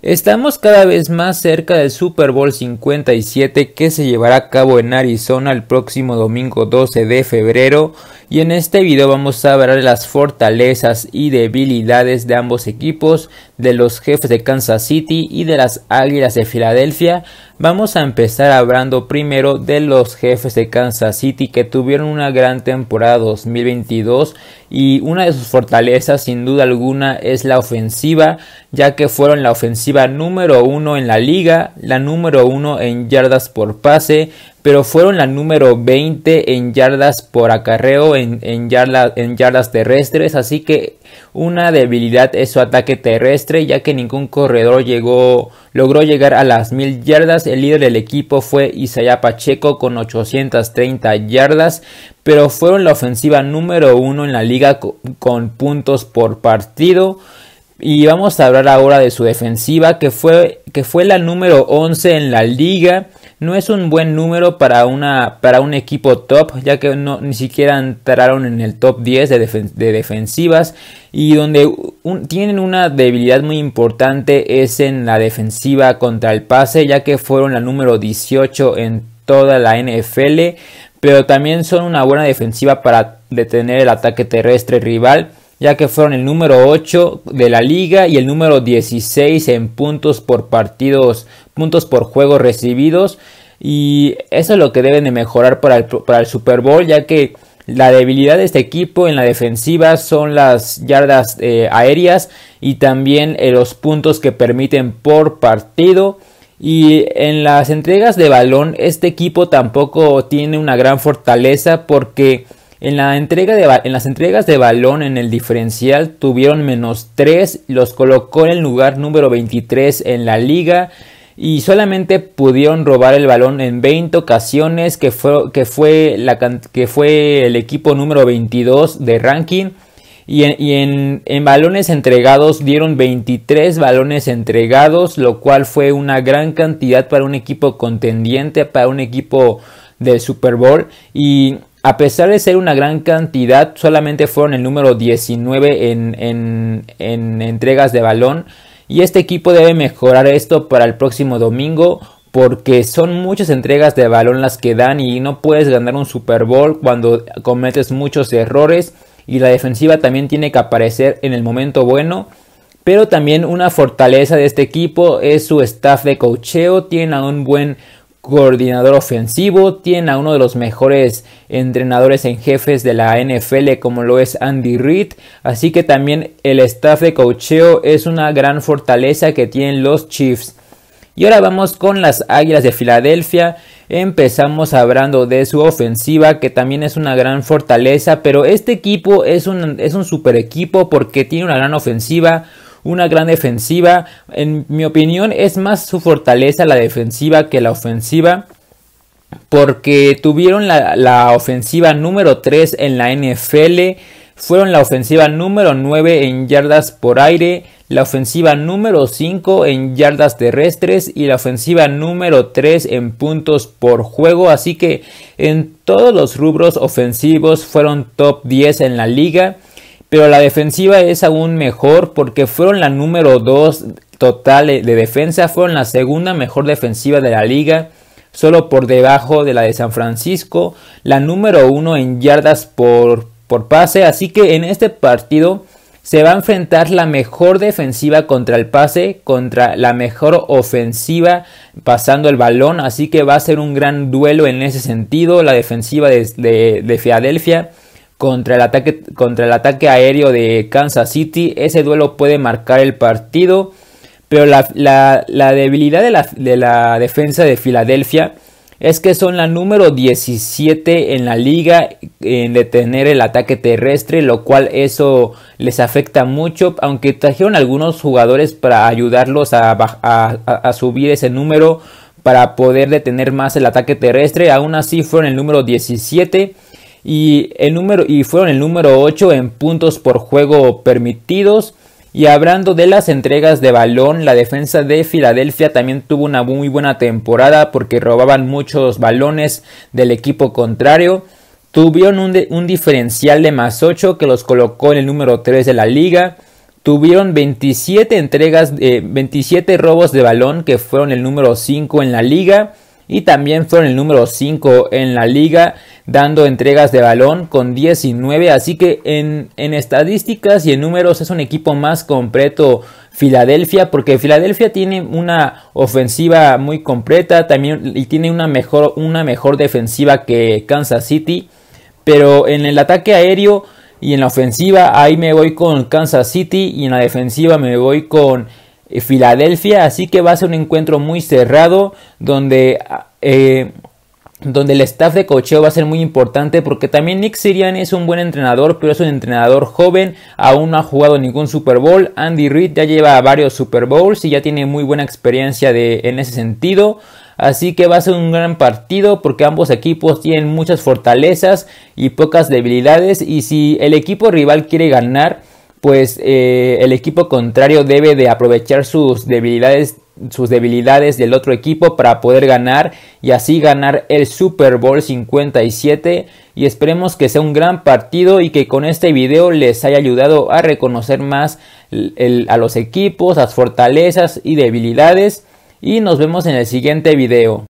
Estamos cada vez más cerca del Super Bowl 57 que se llevará a cabo en Arizona el próximo domingo 12 de febrero y en este video vamos a ver las fortalezas y debilidades de ambos equipos, de los jefes de Kansas City y de las Águilas de Filadelfia. Vamos a empezar hablando primero de los jefes de Kansas City que tuvieron una gran temporada 2022 y una de sus fortalezas sin duda alguna es la ofensiva ya que fueron la ofensiva número uno en la liga, la número uno en yardas por pase, pero fueron la número 20 en yardas por acarreo, en, en, en yardas terrestres, así que una debilidad es su ataque terrestre, ya que ningún corredor llegó, logró llegar a las mil yardas. El líder del equipo fue Isaiah Pacheco con 830 yardas, pero fueron la ofensiva número uno en la liga con puntos por partido. Y vamos a hablar ahora de su defensiva, que fue, que fue la número 11 en la liga. No es un buen número para, una, para un equipo top, ya que no, ni siquiera entraron en el top 10 de, de defensivas. Y donde tienen una debilidad muy importante es en la defensiva contra el pase, ya que fueron la número 18 en toda la NFL. Pero también son una buena defensiva para detener el ataque terrestre rival ya que fueron el número 8 de la liga y el número 16 en puntos por partidos, puntos por juego recibidos. Y eso es lo que deben de mejorar para el, para el Super Bowl, ya que la debilidad de este equipo en la defensiva son las yardas eh, aéreas y también eh, los puntos que permiten por partido. Y en las entregas de balón, este equipo tampoco tiene una gran fortaleza porque en, la entrega de, en las entregas de balón en el diferencial tuvieron menos 3, los colocó en el lugar número 23 en la liga y solamente pudieron robar el balón en 20 ocasiones que fue, que fue, la, que fue el equipo número 22 de ranking. Y, en, en, balones entregados dieron 23 balones entregados, lo cual fue una gran cantidad para un equipo contendiente, para un equipo del Super Bowl. Y a pesar de ser una gran cantidad, solamente fueron el número 19 en, entregas de balón. Y este equipo debe mejorar esto para el próximo domingo porque son muchas entregas de balón las que dan y no puedes ganar un Super Bowl cuando cometes muchos errores y la defensiva también tiene que aparecer en el momento bueno. Pero también una fortaleza de este equipo es su staff de cocheo, tiene a un buen coordinador ofensivo, tiene a uno de los mejores entrenadores en jefes de la NFL como lo es Andy Reid, así que también el staff de cocheo es una gran fortaleza que tienen los Chiefs. Y ahora vamos con las Águilas de Filadelfia. Empezamos hablando de su ofensiva, que también es una gran fortaleza, pero este equipo es un, es un super equipo porque tiene una gran ofensiva, una gran defensiva. En mi opinión es más su fortaleza la defensiva que la ofensiva. Porque tuvieron la, ofensiva número 3 en la NFL. Fueron la ofensiva número 9 en yardas por aire. La ofensiva número 5 en yardas terrestres. Y la ofensiva número 3 en puntos por juego. Así que en todos los rubros ofensivos fueron top 10 en la liga. Pero la defensiva es aún mejor porque fueron la número 2 total de defensa, fueron la segunda mejor defensiva de la liga, solo por debajo de la de San Francisco, la número 1 en yardas por, por pase, así que en este partido se va a enfrentar la mejor defensiva contra el pase, contra la mejor ofensiva pasando el balón, así que va a ser un gran duelo en ese sentido, la defensiva de, de, de Filadelfia contra el ataque, contra el ataque aéreo de Kansas City. Ese duelo puede marcar el partido. Pero la, debilidad de la, de la, defensa de Filadelfia es que son la número 17 en la liga en detener el ataque terrestre, lo cual eso les afecta mucho, aunque trajeron algunos jugadores para ayudarlos a subir ese número para poder detener más el ataque terrestre, aún así fueron el número 17 y, el número, y fueron el número 8 en puntos por juego permitidos. Y hablando de las entregas de balón, la defensa de Filadelfia también tuvo una muy buena temporada porque robaban muchos balones del equipo contrario. Tuvieron un, un diferencial de más 8 que los colocó en el número 3 de la liga. tuvieron 27 entregas, 27 robos de balón que fueron el número 5 en la liga y también fueron el número 5 en la liga dando entregas de balón con 19 así que en, en, estadísticas y en números es un equipo más completo Filadelfia porque Filadelfia tiene una ofensiva muy completa también y tiene una mejor, una mejor defensiva que Kansas City pero en el ataque aéreo y en la ofensiva ahí me voy con Kansas City y en la defensiva me voy con eh, Filadelfia. Así que va a ser un encuentro muy cerrado donde, eh, donde el staff de cocheo va a ser muy importante porque también Nick Sirian es un buen entrenador, pero es un entrenador joven, aún no ha jugado ningún Super Bowl. Andy Reid ya lleva varios Super Bowls y ya tiene muy buena experiencia de, en ese sentido. Así que va a ser un gran partido porque ambos equipos tienen muchas fortalezas y pocas debilidades. Y si el equipo rival quiere ganar, pues eh, el equipo contrario debe de aprovechar sus debilidades sus debilidades del otro equipo para poder ganar y así ganar el Super Bowl 57 y esperemos que sea un gran partido y que con este video les haya ayudado a reconocer más a los equipos, las fortalezas y debilidades y nos vemos en el siguiente video.